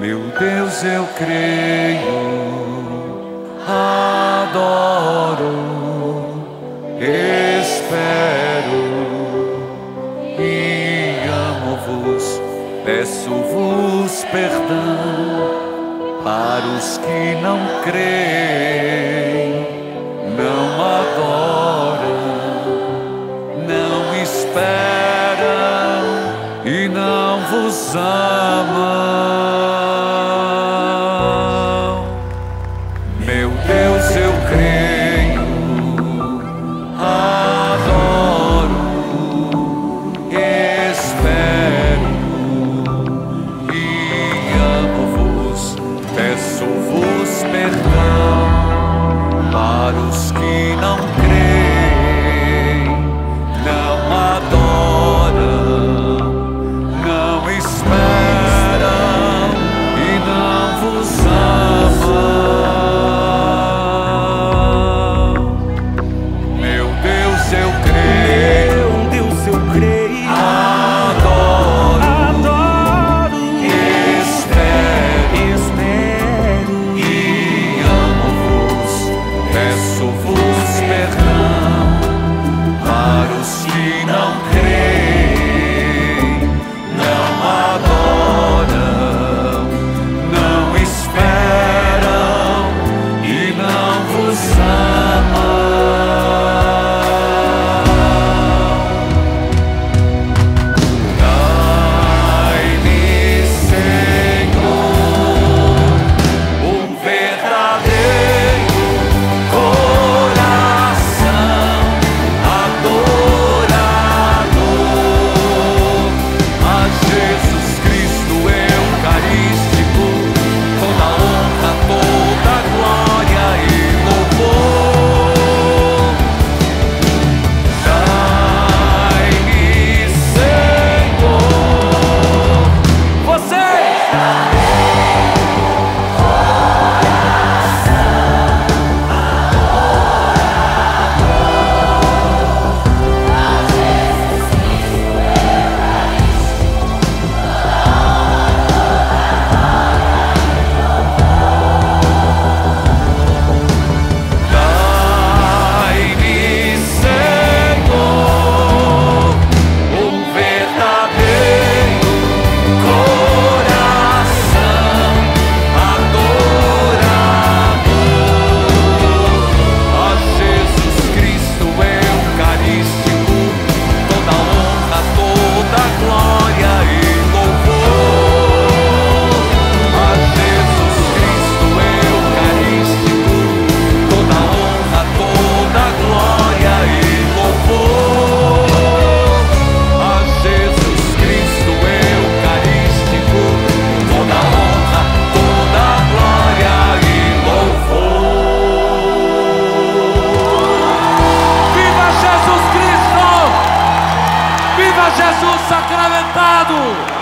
Meu Deus, eu creio, adoro, espero e amo-vos. Peço-vos perdão para os que não creem, não adoram, não esperam e não vos amam. Deus eu creio, adoro, espero e amo-vos, peço-vos perdão para os que não Jesus sacramentado.